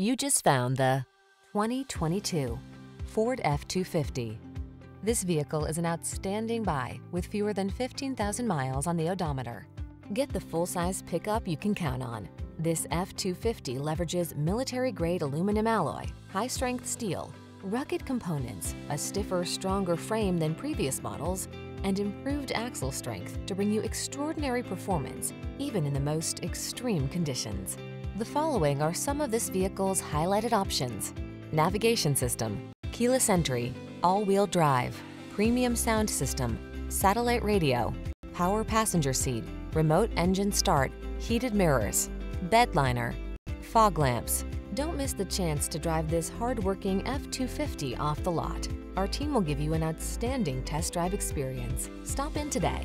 You just found the 2022 Ford F-250. This vehicle is an outstanding buy with fewer than 15,000 miles on the odometer. Get the full-size pickup you can count on. This F-250 leverages military-grade aluminum alloy, high-strength steel, rugged components, a stiffer, stronger frame than previous models, and improved axle strength to bring you extraordinary performance, even in the most extreme conditions. The following are some of this vehicle's highlighted options. Navigation system, keyless entry, all-wheel drive, premium sound system, satellite radio, power passenger seat, remote engine start, heated mirrors, bed liner, fog lamps. Don't miss the chance to drive this hard-working F-250 off the lot. Our team will give you an outstanding test drive experience. Stop in today.